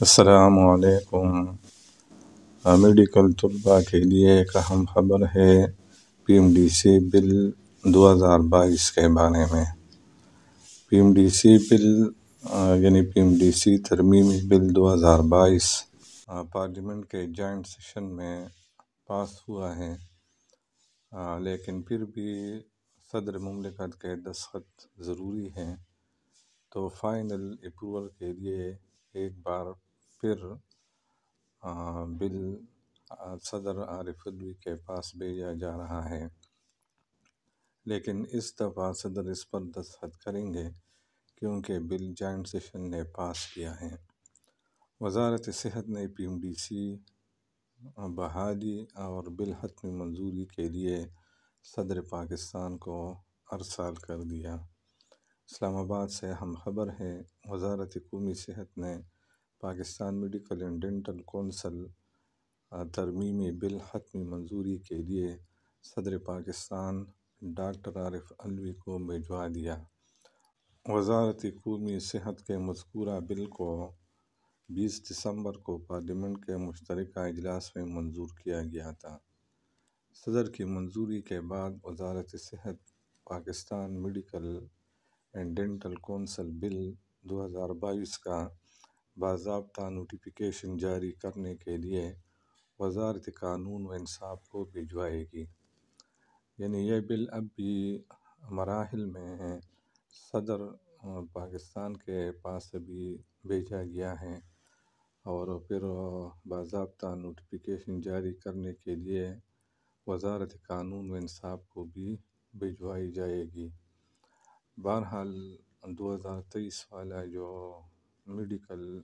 असलकुम मेडिकल तलबा के लिए एक अहम खबर है P M D C bill 2022 के बारे में P M D C bill यानी पी एम डी सी तरमीमी बिल 2022 पार्लियामेंट के जॉइंट सेशन में पास हुआ है आ, लेकिन फिर भी सदर ममलिकत के दस्तखत ज़रूरी हैं तो फाइनल अप्रूवल के लिए एक बार फिर बिल सदर आरिफ अलवी के पास भेजा जा रहा है। लेकिन इस दफ़ा सदर इस पर दस्तखत करेंगे क्योंकि बिल जॉइंट सेशन ने पास किया है। वजारत सेहत ने पी एम डी सी बहाली और बिल हतमी मंजूरी के लिए सदर पाकिस्तान को अरसाल कर दिया। इस्लामाबाद से हम खबर है, वजारत कौमी सेहत ने Pakistan medical and dental council तरमीमी bill हतमी मंजूरी के लिए सदर पाकिस्तान डॉक्टर आरिफ अलवी को भिजवा दिया। वजारत कौमी सेहत के मजकूरा बिल को बीस दिसंबर को पार्लियामेंट के मुश्तर अजलास में मंजूर किया गया था। सदर की मंजूरी के बाद वजारत सेहत Pakistan medical and dental council bill 2022 का बाबा नोटिफिकेशन जारी करने के लिए वजारत कानून व इंसाफ को भिजवाएगी। यानी यह बिल अब भी मराहल में है। सदर पाकिस्तान के पास अभी भेजा गया है और फिर बाबा नोटिफिकेशन जारी करने के लिए वजारत कानून व इंसाफ को भी भिजवाई जाएगी। बहरहाल 2023 वाला जो मेडिकल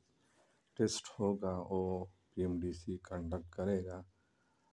टेस्ट होगा वो पीएमडीसी कंडक्ट करेगा।